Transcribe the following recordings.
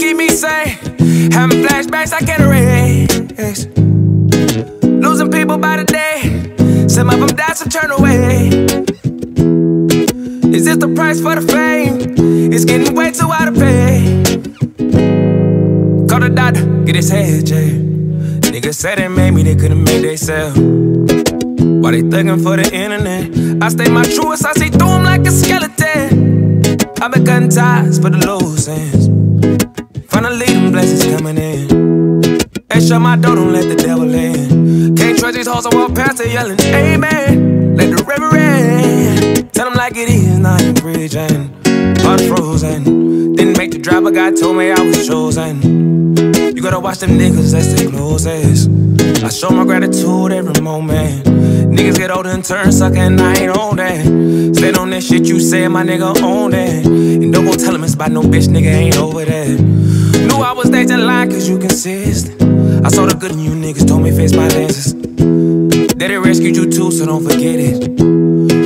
keep me sane. Having flashbacks I can't erase. Losing people by the day. Some of them die, some turn away. Is this the price for the fame? It's getting way too out of pay. Call the doctor, get his head, Jay. Niggas said they made me, they couldn't make they sell. Why they thuggin' for the internet? I stay my truest, I see through 'em like a skeleton. I've been cutting ties for the loose. Finally, them blessings coming in. Hey, shut my door, don't let the devil in. Can't trust these hoes, I walk past, they yelling, Amen. Let the river in. Tell them like it is, not in bridging. Heart frozen. Didn't make the driver, God told me I was chosen. You gotta watch them niggas, that's the closest. I show my gratitude every moment. Niggas get older and turn sucker, and I ain't on that. Stand on that shit you said, my nigga own that. And don't go tell him it's about no bitch, nigga ain't over that. Knew I was staging line cause you consistent. I saw the good in you niggas, told me face my lenses. Daddy rescued you too, so don't forget it.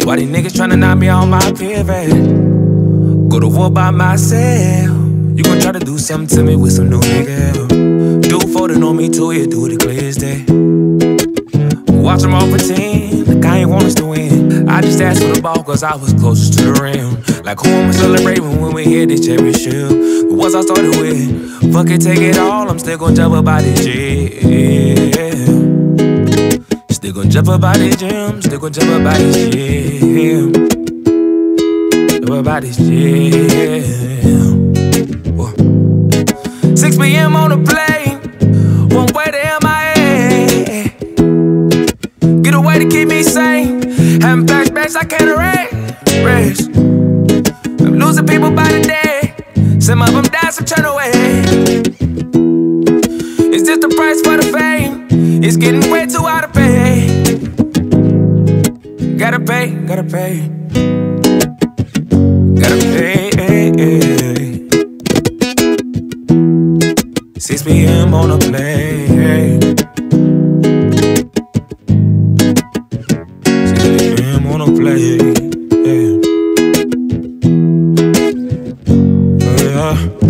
Why these niggas tryna knock me on my pivot? Go to war by myself. You gon' try to do something to me with some new nigga. Do the know me too, you do the clear as day. Watch them all pretend I just asked for the ball cause I was closest to the rim. Like who am I celebrating when we hit this championship? Who was I started with? Fuck it, take it all, I'm still gon' jump about this gym. Still gon' jump about this gym, still gon' jump about this gym. Jump about this gym. Whoa. 6 p.m. on the plane, away to keep me sane. Having flashbacks I can't erase. I'm losing people by the day. Some of them die, so turn away. Is this the price for the fame? It's getting way too hard to pay. Gotta pay, gotta pay. Gotta pay. 6 p.m. on a plane. play. Yeah. Oh, yeah.